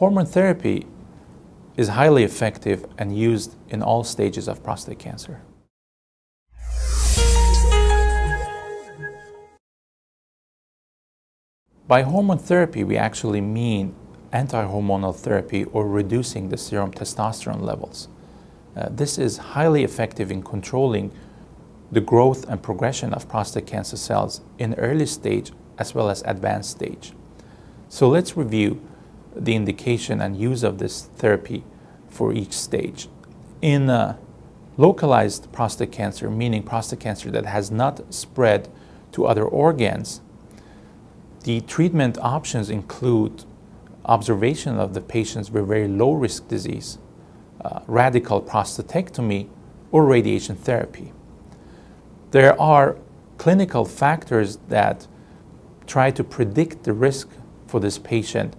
Hormone therapy is highly effective and used in all stages of prostate cancer. By hormone therapy, we actually mean anti-hormonal therapy or reducing the serum testosterone levels. Uh, this is highly effective in controlling the growth and progression of prostate cancer cells in early stage as well as advanced stage. So let's review the indication and use of this therapy for each stage. In localized prostate cancer, meaning prostate cancer that has not spread to other organs, the treatment options include observation of the patients with very low risk disease, uh, radical prostatectomy, or radiation therapy. There are clinical factors that try to predict the risk for this patient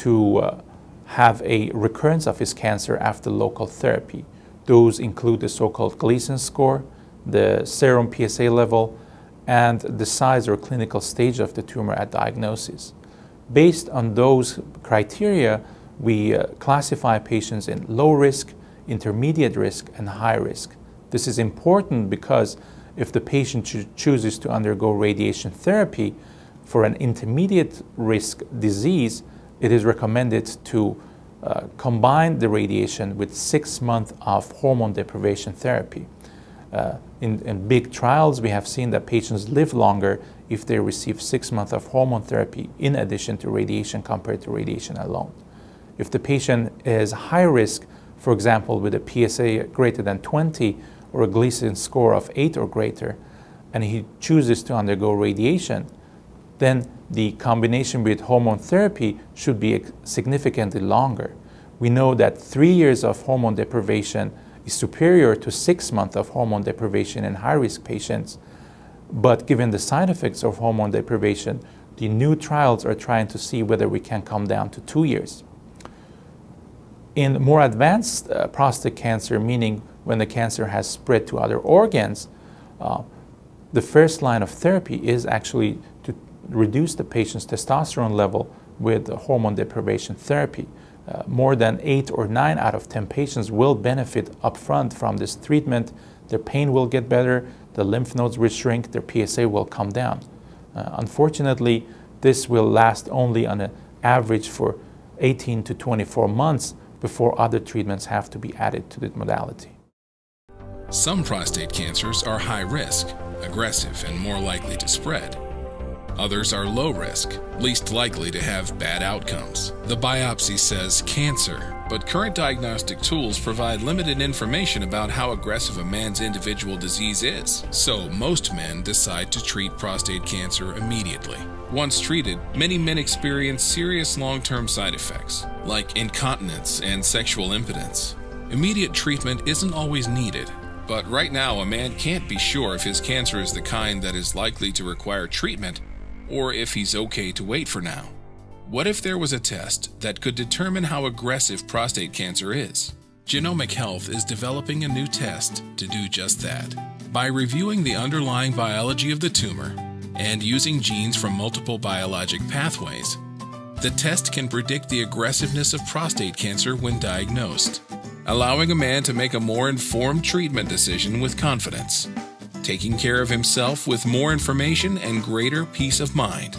to uh, have a recurrence of his cancer after local therapy. Those include the so-called Gleason score, the serum PSA level, and the size or clinical stage of the tumor at diagnosis. Based on those criteria, we uh, classify patients in low risk, intermediate risk, and high risk. This is important because if the patient cho chooses to undergo radiation therapy for an intermediate risk disease, it is recommended to uh, combine the radiation with six months of hormone deprivation therapy. Uh, in, in, big trials, we have seen that patients live longer if they receive six months of hormone therapy in addition to radiation compared to radiation alone. If the patient is high risk, for example, with a PSA greater than 20 or a Gleason score of 8 or greater, and he chooses to undergo radiation, then the combination with hormone therapy should be significantly longer. We know that three years of hormone deprivation is superior to six months of hormone deprivation in high risk patients. But given the side effects of hormone deprivation, the new trials are trying to see whether we can come down to two years. In more advanced uh, prostate cancer, meaning when the cancer has spread to other organs, uh, the first line of therapy is actually reduce the patient's testosterone level with hormone deprivation therapy. Uh, more than 8 or 9 out of 10 patients will benefit upfront from this treatment. Their pain will get better, the lymph nodes will shrink, their PSA will come down. Uh, unfortunately, this will last only on an average for 18 to 24 months before other treatments have to be added to the modality. Some prostate cancers are high risk, aggressive, and more likely to spread. Others are low risk, least likely to have bad outcomes. The biopsy says cancer, but current diagnostic tools provide limited information about how aggressive a man's individual disease is. So most men decide to treat prostate cancer immediately. Once treated, many men experience serious long-term side effects, like incontinence and sexual impotence. Immediate treatment isn't always needed, but right now a man can't be sure if his cancer is the kind that is likely to require treatment or if he's okay to wait for now. What if there was a test that could determine how aggressive prostate cancer is? Genomic Health is developing a new test to do just that. By reviewing the underlying biology of the tumor and using genes from multiple biologic pathways, the test can predict the aggressiveness of prostate cancer when diagnosed, allowing a man to make a more informed treatment decision with confidence taking care of himself with more information and greater peace of mind.